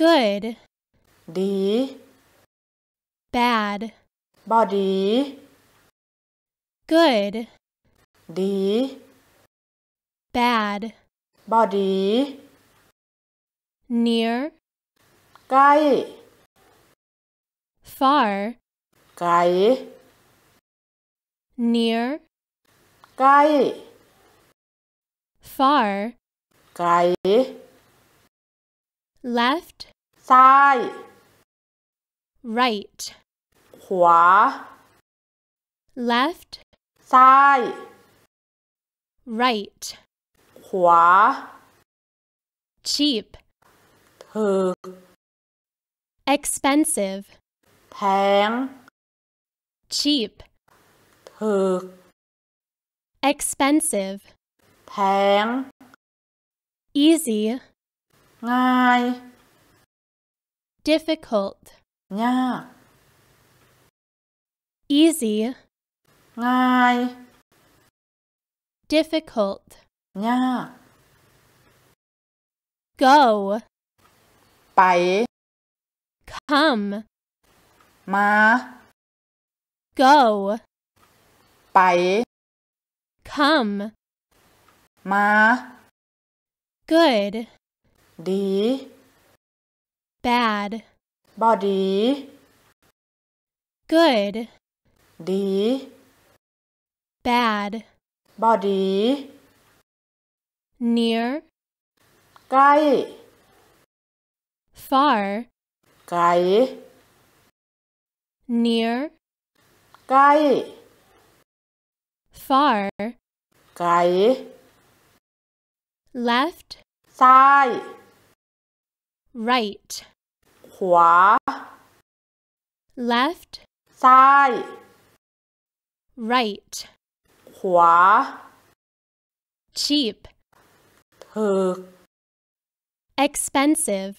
good ดี bad บอดี good ดี bad บอดี near ใกล้ far ไกล near ใกล้ far ไกล left ซ้าย right ขวา left ซ้าย right ขวา cheap ถูก expensive แพง cheap ถูก expensive แพง easy Ngài. Difficult. Nhà. Easy. Ngài. Difficult. Nhà. Go. Bảy. Come. Mà. Go. Bảy. Come. Mà. Good. ดี bad บอดี good ดี bad บอดี near ใกล้ far ไกล near ใกล้ far ไกล left ซ้าย right ขวา left ซ้าย right ขวา cheap ถูก expensive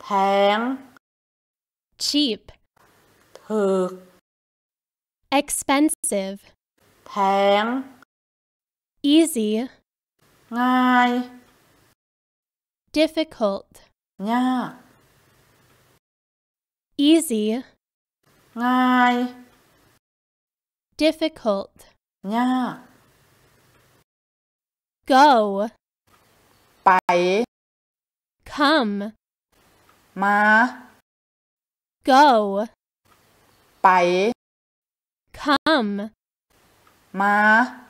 แพง cheap ถูก expensive แพง easy ง่าย difficult Nha. Easy. Ngai. Difficult. Nha. Go. Pai. Come. Ma. Go. Pai. Come. Ma.